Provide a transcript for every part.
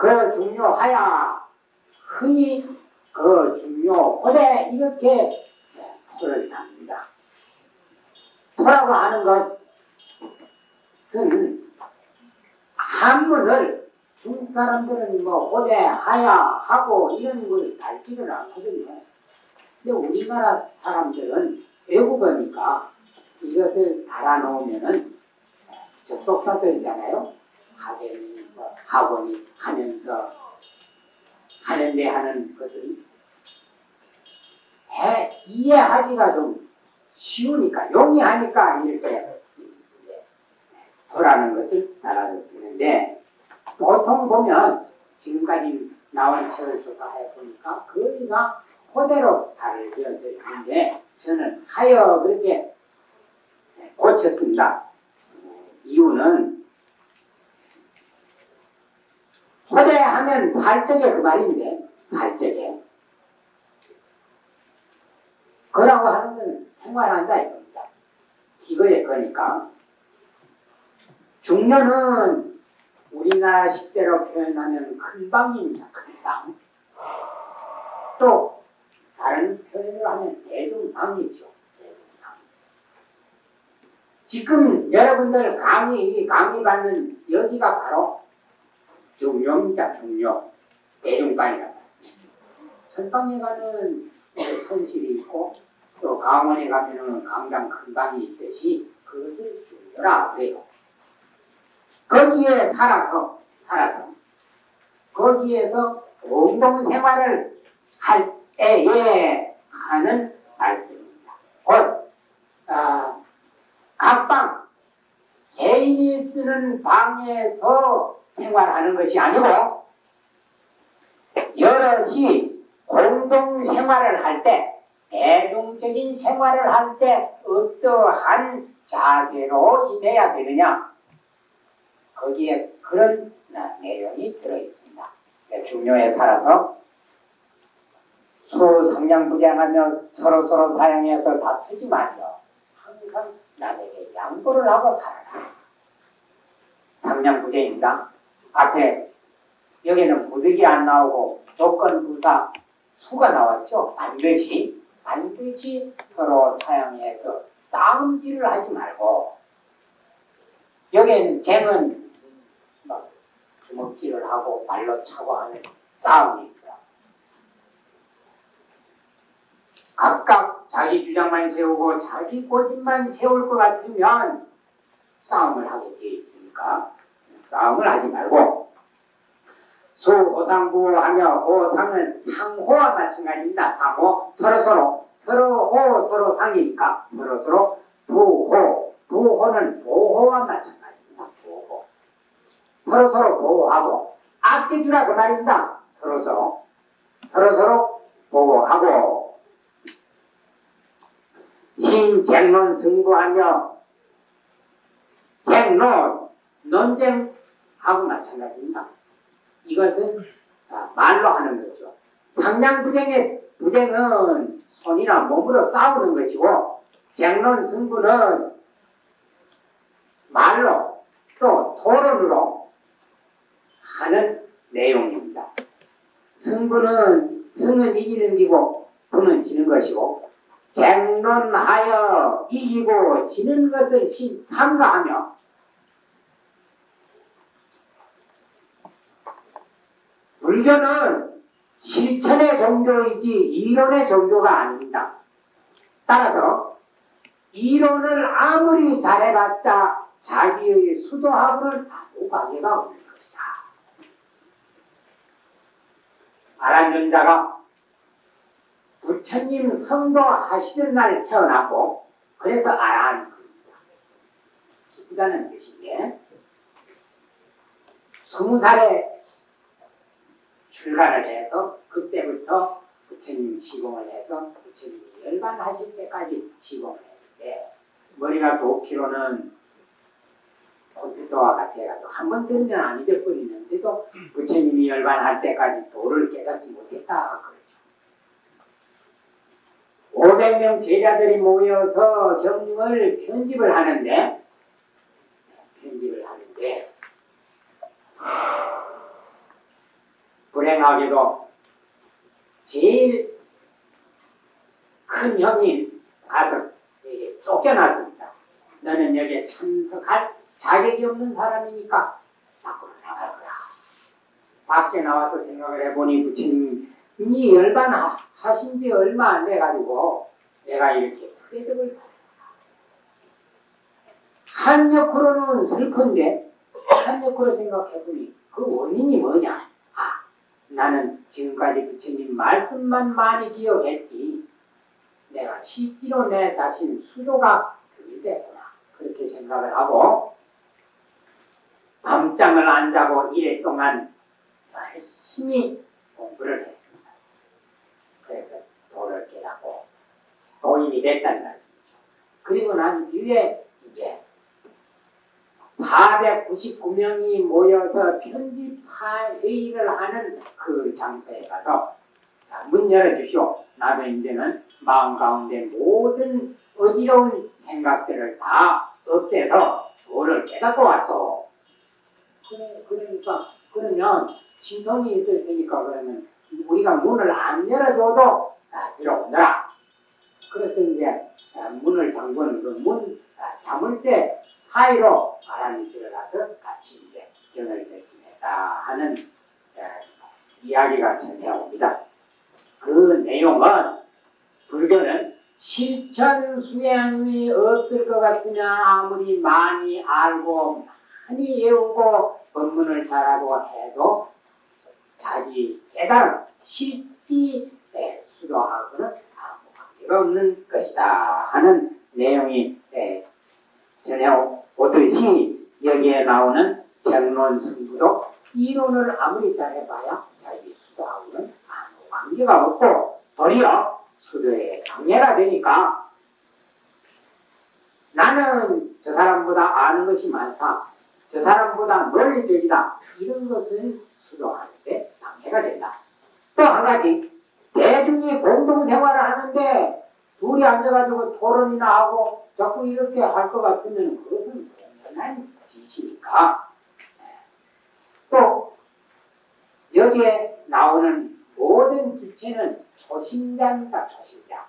그 중요 하야 흔히 그 중요 고대 이렇게 토를 합니다. 토라고 하는 것은 한문을 중국 사람들은 뭐 고대 하야 하고 이런 걸 달지를 않거든요. 근데 우리나라 사람들은 외국어니까 이것을 달아놓으면은 접속사들 있잖아요. 하긴 뭐 학원이 하면서 하는데 하는 것을 해 이해하기가 좀 쉬우니까 용이하니까 이렇게 도라는 것을 달아서 쓰는데 보통 보면 지금까지 나온 책을 조사해 보니까 거의가 그대로 달려져 있는데 저는 하여 그렇게 고쳤습니다. 이유는 초대하면 살적에 그 말인데 살적에 그라고 하는 건 생활한다 이겁니다. 이거에 거니까 중년은 우리나라 식대로 표현하면 큰 방입니다. 큰 방. 또 다른 표현을 하면 대중방이죠. 대중방. 지금 여러분들 강의 강의 받는 여기가 바로 중요입니다. 중요. 대중방이라고. 선방에 가는 성실이 있고 또 강원에 가면은 강당 큰 방이 있듯이 그것을 중요라 그래요. 거기에 살아서 살아서 거기에서 공동 생활을 할 때에 하는 말씀입니다. 곧 아, 각방 개인이 쓰는 방에서 생활하는 것이 아니고 여럿이 공동 생활을 할 때 대중적인 생활을 할 때 어떠한 자세로 임해야 되느냐 거기에 그런 내용이 들어있습니다. 중요에 살아서 소성량부장하며 서로서로 사용해서 다투지 말며 항상 남에게 양보를 하고 살아라. 상량부재입니다. 앞에 여기는 부득이 안 나오고 조건 부사 수가 나왔죠. 반드시 반드시 서로 사용해서 싸움질을 하지 말고 여기에는 쟁은 막 주먹질을 하고 발로 차고 하는 싸움입니다. 각각 자기 주장만 세우고 자기 고집만 세울 것 같으면 싸움을 하게 되어 있으니까 싸움을 하지 말고 소호상부 하며 호상은 상호와 마찬가지입니다. 상호 서로서로 서로 호 서로 상이니까 서로서로 부호 부호는 보호와 마찬가지입니다. 보호 서로서로 보호하고 아껴주라 그 말입니다. 서로서로 서로서로 보호하고 신쟁론 승부하며 쟁론 논쟁 하고 마찬가지입니다. 이것은 아, 말로 하는 거죠. 상냥부쟁의 부쟁은 손이나 몸으로 싸우는 것이고 쟁론 승부는 말로 또 토론으로 하는 내용입니다. 승부는 승은 이기는 기고 부는 지는 것이고 쟁론하여 이기고 지는 것을 탐사하며 불교는 실천의 종교이지 이론의 종교가 아닙니다. 따라서 이론을 아무리 잘해봤자 자기의 수도하고는 아무 관계가 없는 것이다. 아란전자가 부처님 성도 하시던 날 태어나고 그래서 아라하는 겁니다. 기쁘다는 뜻인데 스무 살에 출가를 해서 그때부터 부처님 시공을 해서 부처님이 열반하실 때까지 시공을 했는데 머리가 5kg는 컴퓨터와 같아가지고 한 번 들면 안 잊어버리는데도 부처님이 열반할 때까지 도를 깨닫지 못했다. 500명 제자들이 모여서 경을 편집을 하는데 불행하게도 제일 큰 형이 가서 쫓겨났습니다. 너는 여기에 참석할 자격이 없는 사람이니까 밖으로 나갈 거야. 밖에 나와서 생각을 해보니 부처님이 열반하신 지 얼마 안 돼가지고 내가 이렇게 쾌득을 한옆으로는 슬픈데 한옆으로 생각해보니 그 원인이 뭐냐? 아, 나는 지금까지 부처님 말씀만 많이 기억했지. 내가 실제로 내 자신 수도가 덜 됐구나. 그렇게 생각을 하고 밤잠을 안 자고 이래 동안 열심히 공부를 했습니다. 그래서 도를 깨닫고 도인이 됐다는 말씀이죠. 그리고 난 뒤에 이제 499명이 모여서 편집할 회의를 하는 그 장소에 가서 자, 문 열어주시오. 나는 이제는 마음 가운데 모든 어지러운 생각들을 다 없애서 도를 깨닫고 왔어. 그래, 그러니까, 그러면 신통이 있을 테니까 그러면 우리가 문을 안 열어줘도 아, 들어오너라. 그래서 이제 아, 문을 잠그는 그문 아, 잠을 때 사이로 바람이 들어가서 같이 이제 견을 맺기했다 하는 에, 이야기가 전해옵니다. 그 내용은 불교는 실천 수행이 없을 것 같으면 아무리 많이 알고 많이 외우고 법문을 잘하고 해도 자기 깨달음 실지에 수도하고는 아무 관계가 없는 것이다 하는 내용이 에, 전해 오듯이 여기에 나오는 정론 승부도 이론을 아무리 잘해봐야 자기 수도하고는 아무 관계가 없고 도리어 수도의 방해가 되니까 나는 저 사람보다 아는 것이 많다. 저 사람보다 논리적이다. 이런 것은 수도하는데 방해가 된다. 또 한 가지 대중이 공동생활을 하는데 둘이 앉아가지고 토론이나 하고 자꾸 이렇게 할 것 같으면 그것은 당연한 짓이니까 또 여기에 나오는 모든 주체는 초심자입니다. 초심자.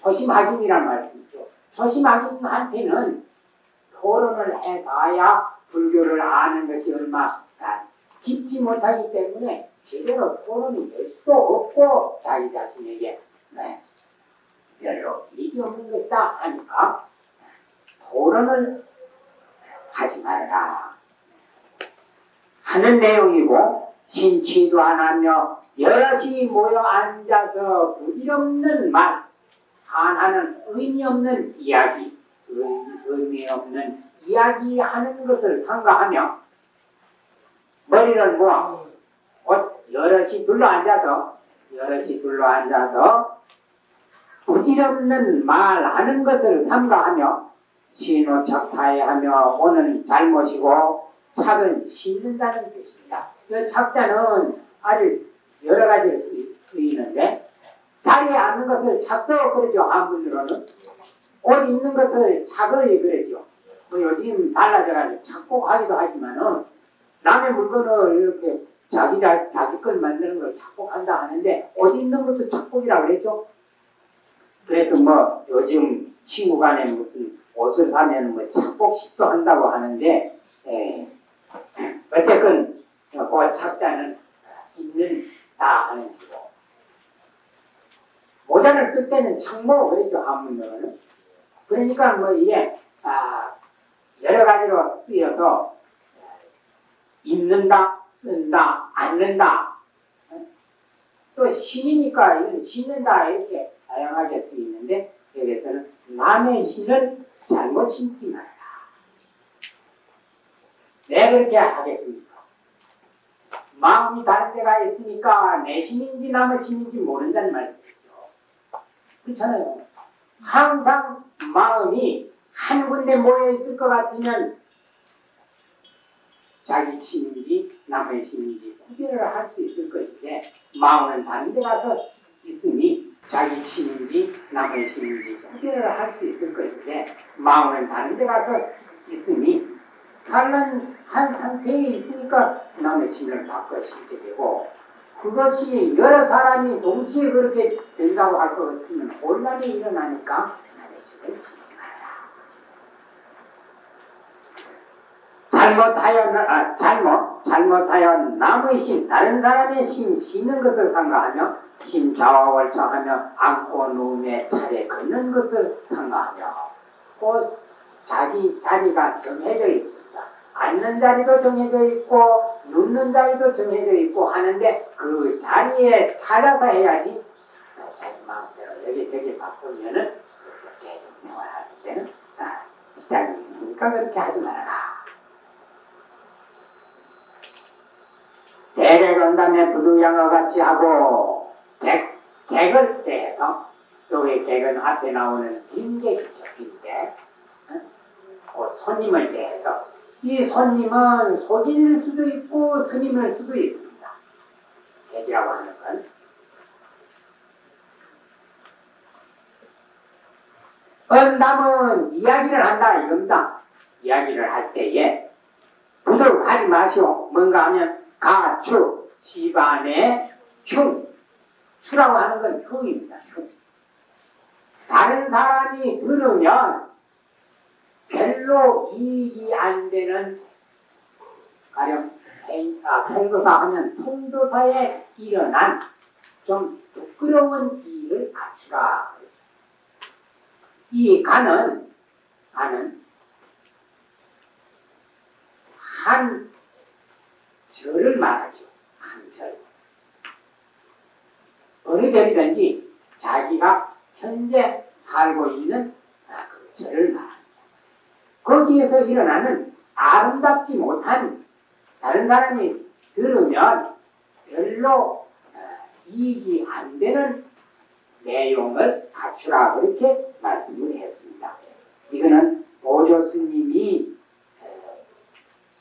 초심학인이란 말씀이죠. 초심학인한테는 토론을 해봐야 불교를 아는 것이 얼마 깊지 못하기 때문에 제대로 토론이 될 수도 없고 자기 자신에게 네, 별로 이익이 없는 것이다. 하니까 토론을 하지 말아라. 하는 내용이고 신취도 안 하며 여럿이 모여 앉아서 부질없는 말 하나는 의미 없는 이야기 의- 의미 없는 이야기하는 것을 삼가하며 머리를 모아. 곧 여럿이 둘러 앉아서 여럿이 둘러 앉아서 부질없는 말하는 것을 삼가하며 신호착 타해하며 오는 잘못이고 착은 씻는다는 뜻입니다. 이 착자는 아주 여러 가지로 쓰이- 쓰이는데 자리에 앉는 것을 착서 그러죠 한문으로는 옷 입는 것을 착을 그러죠. 뭐 요즘 달라져가지고 착복하기도 하지만은 남의 물건을 이렇게 자기 자, 자기 걸 만드는 걸 착복한다 하는데 옷 입는 것도 착복이라고 그랬죠. 그래서 뭐 요즘 친구 간에 무슨 옷을 사면 뭐 착복식도 한다고 하는데 에, 어쨌든 그 착자는 있는 다 하는 거고. 모자를 쓸 때는 창모 그랬죠 한문으로는 그러니까 뭐 이게 아, 여러 가지로 쓰여서 입는다 쓴다 앉는다. 또 신이니까 이건 신는다 이렇게 다양하게 쓰이는데 여기서는 남의 신을 잘못 신지 말라 왜 그렇게 하겠습니까? 마음이 다른 데가 있으니까 내 신인지 남의 신인지 모른다는 말이죠. 그렇잖아요. 항상 마음이 한 군데 모여 있을 것 같으면 자기 신인지 남의 신인지 구별을 할 수 있을 것인데 마음은 다른 데 가서 있으니 자기 신인지 남의 신인지 구별을 할 수 있을 것인데 마음은 다른 데 가서 있으니 산란한 상태에 있으니까 남의 신을 바꿔 신게 되고 그것이 여러 사람이 동시에 그렇게 된다고 할 것 같으면 혼란이 일어나니까 남의 신을 신지 말아라. 잘못하여 아, 잘못 잘못하여 남의 신 다른 사람의 신 신는 것을 상가하며 신 좌와월차하며 앉고 누움에 차례 걷는 것을 상가하며 곧 자기 자리가 정해져 있습니다. 앉는 자리도 정해져 있고 눕는 자리도 정해져 있고 하는데 그 자리에 찾아서 해야지 자기 마음대로 여기저기 바꾸면은 그렇게 생활하는 데는 아, 시장이니까 그렇게 하지 말아라. 대개 건담에 부두양어 같이 하고 객, 객을 대해서 또의 객은 앞에 나오는 빈객이죠 빈객 어? 손님을 대해서 이 손님은 소진일 수도 있고 스님일 수도 있습니다. 객이라고 하는 건 언담은 이야기를 한다 이겁니다. 이야기를 할 때에 부족하지 마시오. 뭔가 하면 가추, 집안의 흉. 추라고 하는 건 흉입니다. 흉. 다른 사람이 들으면 별로 이익이 안 되는 가령 아, 통도사 하면 통도사에 일어난 좀 부끄러운 일을 갖추라. 이 간은 간은 한 절을 말하죠. 한 절. 어느 절이든지 자기가 현재 살고 있는 아, 그 절을 말합니다. 거기에서 일어나는 아름답지 못한 다른 사람이 들으면 별로 어, 이익이 안 되는 내용을 갖추라 그렇게 말씀을 했습니다. 이거는 보조 스님이 어,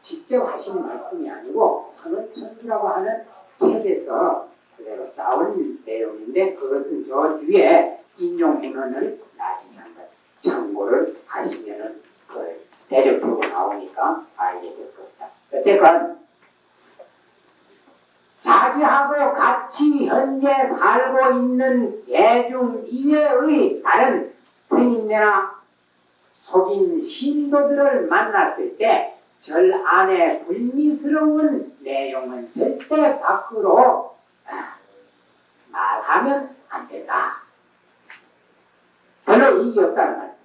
직접 하시는 말씀이 아니고 선언천주라고 하는 책에서 그대로 따온 내용인데 그것은 저 뒤에 인용 문헌을 나중에 참고를 하시면은 그 대적으로 나오니까 알게 될 겁니다. 어쨌건 자기하고 같이 현재 살고 있는 대중 이외의 다른 스님네나 속인 신도들을 만났을 때 절 안에 불미스러운 내용은 절대 밖으로 아, 말하면 안 된다. 별로 이익이 없다는 말씀.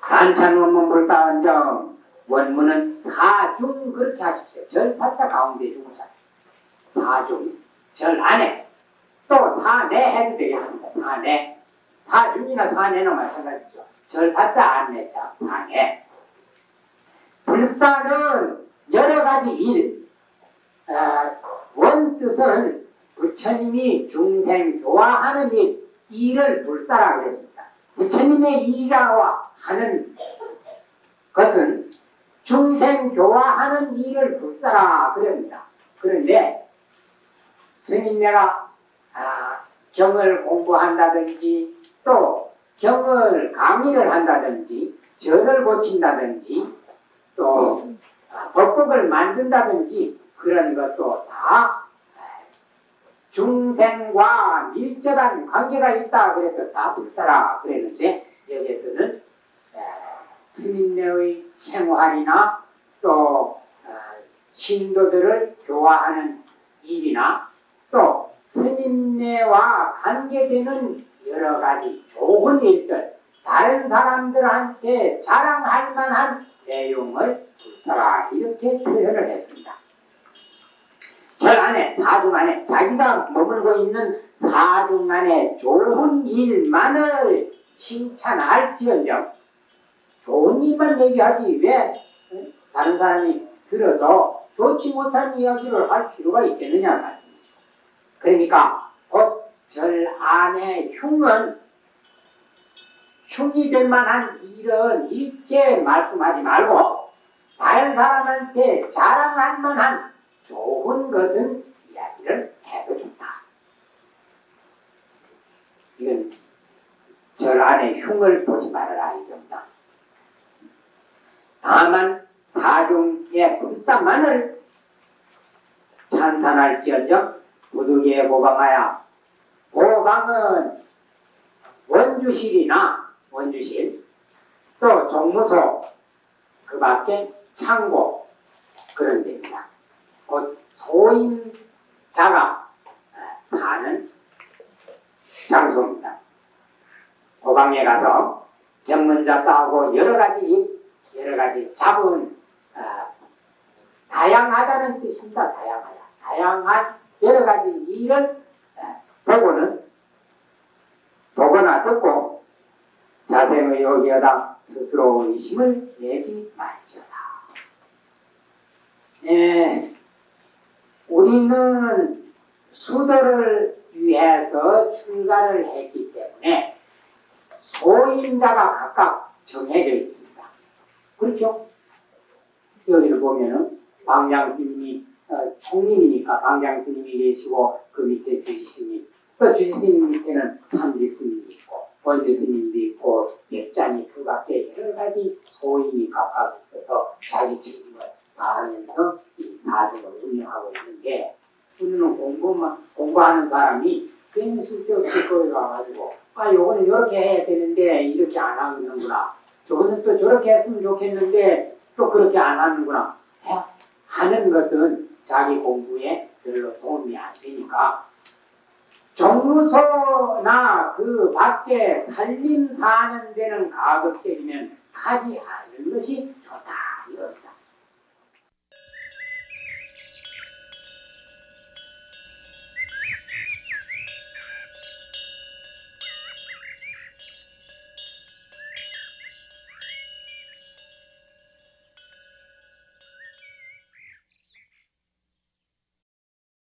반찬 원문 불다한정 원문은 사중 그렇게 하십시오. 절 사자 가운데 중사 사중 절 안에 또 사내 해도 되겠습니다. 사내 사중이나 사내는 마찬가지죠. 절 사자 안내 자 사내 불사는 여러 가지 일 어, 원뜻은 부처님이 중생 좋아하는 일 일을 불사라 그랬습니다. 부처님의 일이라고 하는 것은 중생 교화하는 일을 불사라 그럽니다. 그런데 스님네가 아, 경을 공부한다든지 또 경을 강의를 한다든지 절을 고친다든지 또 아, 법법을 만든다든지 그런 것도 다 중생과 밀접한 관계가 있다 그래서 다 불사라 그랬는데 여기에서는 스님네의 생활이나 또 어, 신도들을 교화하는 일이나 또 스님네와 관계되는 여러 가지 좋은 일들 다른 사람들한테 자랑할 만한 내용을 불사라 이렇게 표현을 했습니다. 절 안에 사중 안에 자기가 머물고 있는 사중 안에 좋은 일만을 칭찬할지언정 좋은 일만 얘기하지 왜 다른 사람이 들어서 좋지 못한 이야기를 할 필요가 있겠느냐 말씀이죠. 그러니까 곧 절 안에 흉은 흉이 될 만한 일은 일체 말씀하지 말고 다른 사람한테 자랑할 만한 좋은 것은 이야기를 해도 좋다. 이건 절 안에 흉을 보지 말아라 이겁니다. 다만 사중의 불쌍만을 찬탄할지언정 부득이에 보방하여 보방은 원주실이나 원주실 또 종무소 그 밖에 창고 그런 데입니다. 곧 소인자가 아, 사는 장소입니다. 고방에 가서 전문잡사하고 여러 가지 여러 가지 잡은 아, 다양하다는 뜻입니다. 다양하다. 다양한 여러 가지 일을 아, 보고는 보거나 듣고 자생의 여기여다 스스로 의심을 내지 말지어다. 예, 우리는 수도를 위해서 출가를 했기 때문에 소임자가 각각 정해져 있습니다. 그렇죠? 여기를 보면은 방장스님이 어, 총님이니까 방장스님이 계시고 그 밑에 주지스님 또 주지스님 밑에는 삼지스님이 있고 원주스님도 있고 백장이 그 밖에 여러 가지 소임이 각각 있어서 자기 책임을 다하면서 이 사정을 운영하고 있는데 우리는 공부만 공부하는 사람이 괜히 쓸데없이 거기 가가지고 아 요거는 이렇게 해야 되는데 이렇게 안 하는구나. 저거는 또 저렇게 했으면 좋겠는데 또 그렇게 안 하는구나. 해- 하는 것은 자기 공부에 별로 도움이 안 되니까. 정무소나 그 밖에 살림 사는 데는 가급적이면 가지 않는 것이 좋다.